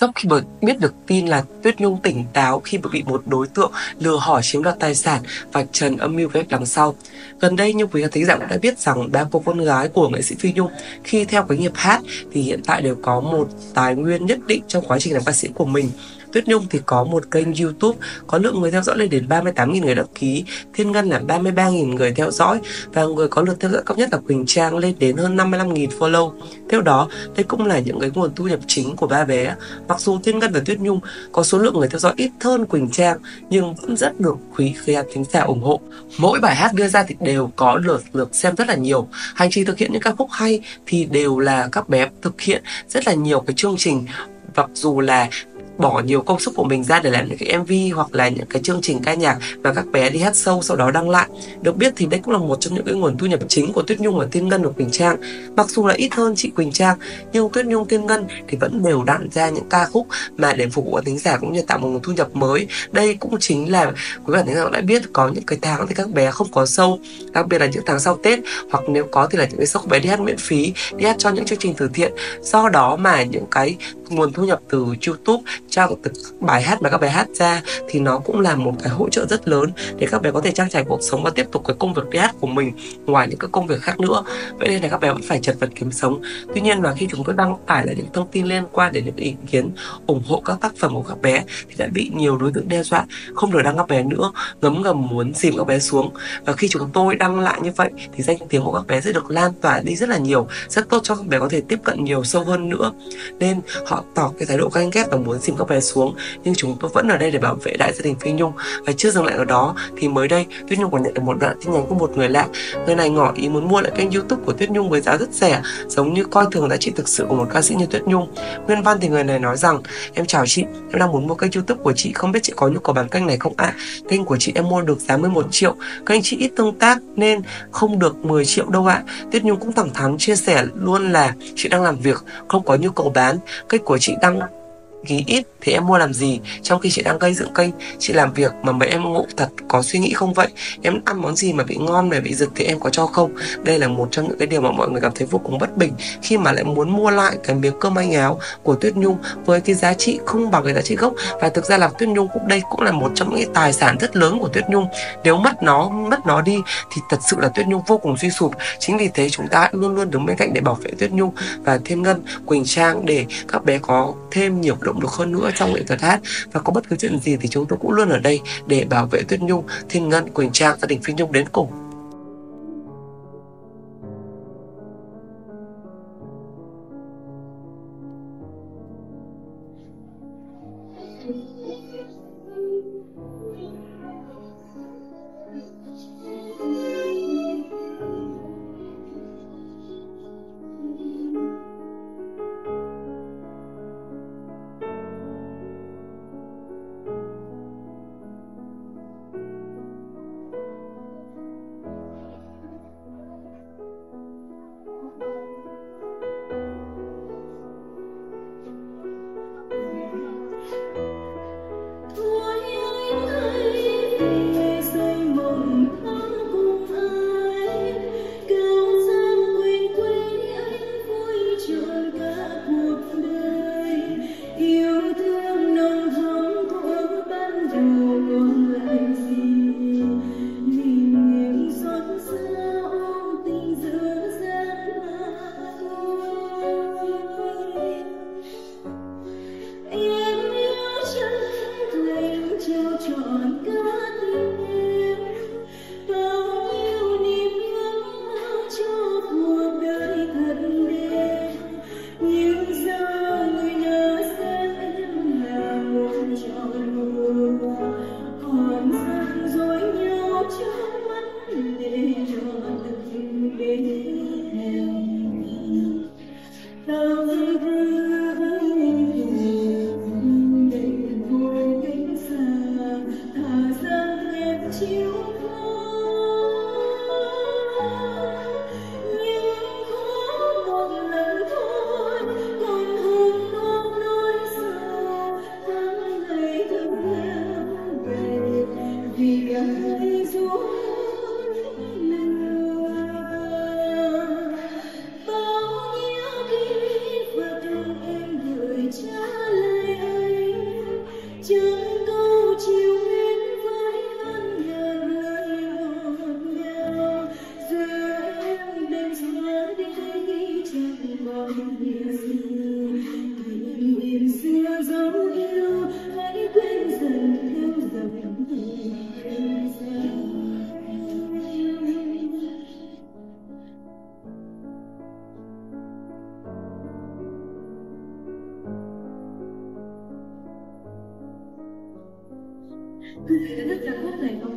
Sốc khi mà biết được tin là Tuyết Nhung tỉnh táo khi bị một đối tượng lừa hỏi chiếm đoạt tài sản và trần âm mưu vết đằng sau. Gần đây như quý thính giả cũng đã biết rằng ba cô con gái của nghệ sĩ Phi Nhung khi theo cái nghiệp hát thì hiện tại đều có một tài nguyên nhất định trong quá trình làm ca sĩ của mình Tuyết Nhung thì có một kênh YouTube có lượng người theo dõi lên đến 38.000 người đăng ký, Thiên Ngân là 33.000 người theo dõi và người có lượt theo dõi cao nhất là Quỳnh Trang lên đến hơn 55.000 follow. Theo đó, đây cũng là những cái nguồn thu nhập chính của ba bé. Mặc dù Thiên Ngân và Tuyết Nhung có số lượng người theo dõi ít hơn Quỳnh Trang, nhưng vẫn rất được quý khán thính giả ủng hộ. Mỗi bài hát đưa ra thì đều có lượt lượt xem rất là nhiều. Hành trình thực hiện những ca khúc hay thì đều là các bé thực hiện rất là nhiều cái chương trình mặc dù là bỏ nhiều công sức của mình ra để làm những cái MV hoặc là những cái chương trình ca nhạc và các bé đi hát sâu sau đó đăng lại. Được biết thì đây cũng là một trong những cái nguồn thu nhập chính của Tuyết Nhung và Thiên Ngân của Quỳnh Trang. Mặc dù là ít hơn chị Quỳnh Trang nhưng Tuyết Nhung Thiên Ngân thì vẫn đều đặn ra những ca khúc mà để phục vụ tính giả cũng như tạo một nguồn thu nhập mới. Đây cũng chính là quý bạn thính giả đã biết có những cái tháng thì các bé không có sâu, đặc biệt là những tháng sau Tết hoặc nếu có thì là những cái sâu bé đi hát miễn phí, đi hát cho những chương trình từ thiện. Do đó mà những cái nguồn thu nhập từ YouTube cho từ bài hát mà các bé hát ra thì nó cũng là một cái hỗ trợ rất lớn để các bé có thể trang trải cuộc sống và tiếp tục cái công việc đi hát của mình ngoài những cái công việc khác nữa. Vậy nên là các bé vẫn phải chật vật kiếm sống. Tuy nhiên là khi chúng tôi đăng tải lại những thông tin liên quan đến những ý kiến ủng hộ các tác phẩm của các bé thì đã bị nhiều đối tượng đe dọa không được đăng các bé nữa, ngấm ngầm muốn dìm các bé xuống. Và khi chúng tôi đăng lại như vậy thì danh tiếng của các bé sẽ được lan tỏa đi rất là nhiều, rất tốt cho các bé có thể tiếp cận nhiều sâu hơn nữa. Nên họ tỏ cái thái độ ganh ghét và muốn dìm các bé xuống, nhưng chúng tôi vẫn ở đây để bảo vệ đại gia đình Phi Nhung và chưa dừng lại ở đó thì mới đây Tuyết Nhung còn nhận được một đoạn tin nhắn của một người lạ người này ngỏ ý muốn mua lại kênh YouTube của Tuyết Nhung với giá rất rẻ, giống như coi thường giá trị thực sự của một ca sĩ như Tuyết Nhung nguyên văn thì người này nói rằng, em chào chị, em đang muốn mua kênh YouTube của chị, không biết chị có nhu cầu bán kênh này không ạ à? kênh của chị em mua được giá 11 triệu, kênh chị ít tương tác nên không được 10 triệu đâu ạ à. Tuyết Nhung cũng thẳng thắn chia sẻ luôn là, chị đang làm việc, không có nhu cầu bán, kênh của chị đang ghi ít thì em mua làm gì? Trong khi chị đang gây dựng kênh, chị làm việc mà mấy em ngộ thật, có suy nghĩ không vậy? Em ăn món gì mà bị ngon mà bị rực thì em có cho không? Đây là một trong những cái điều mà mọi người cảm thấy vô cùng bất bình khi mà lại muốn mua lại cái miếng cơm anh áo của tuyết nhung với cái giá trị không bằng cái giá trị gốc. Và thực ra là tuyết nhung cũng đây cũng là một trong những tài sản rất lớn của tuyết nhung. Nếu mất nó mất nó đi thì thật sự là tuyết nhung vô cùng suy sụp. Chính vì thế chúng ta luôn luôn đứng bên cạnh để bảo vệ tuyết nhung và thêm ngân, quỳnh trang để các bé có thêm nhiều động lực hơn nữa trong nghệ thuật hát và có bất cứ chuyện gì thì chúng tôi cũng luôn ở đây để bảo vệ Tuyết Nhung, Thiên Ngân, Quỳnh Trang, gia đình Phi Nhung đến cùng. tròn buồn gian dối nhau trong じゃあどうなるか。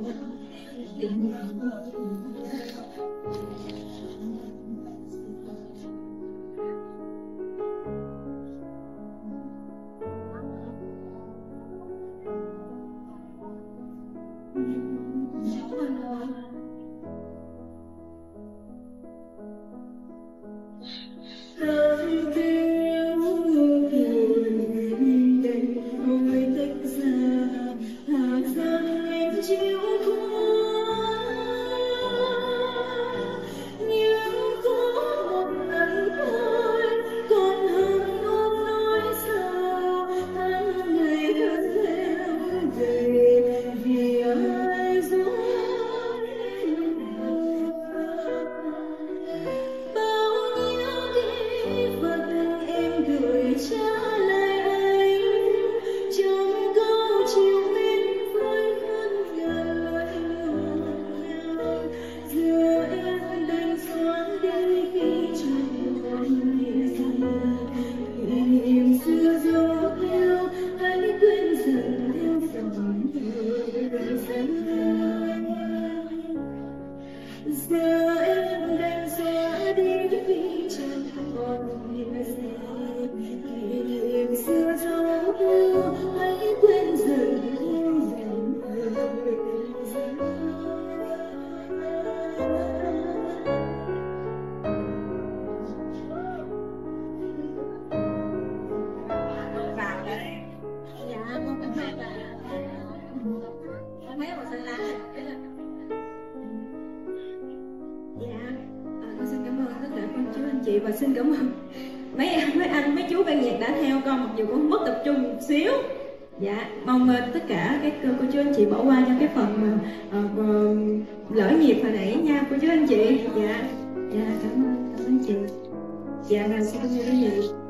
Mấy một xanh lá dạ à, con xin cảm ơn tất cả cô chú anh chị và xin cảm ơn mấy em mấy anh mấy chú ban nhạc đã theo con mặc dù con mất tập trung một xíu. Dạ mong tất cả các cô, cô chú anh chị bỏ qua cho cái phần mà uh, lỡ nhịp hồi nãy nha cô chú anh chị. Dạ dạ cảm ơn cảm ơn chị. Dạ và xin cảm ơn quý vị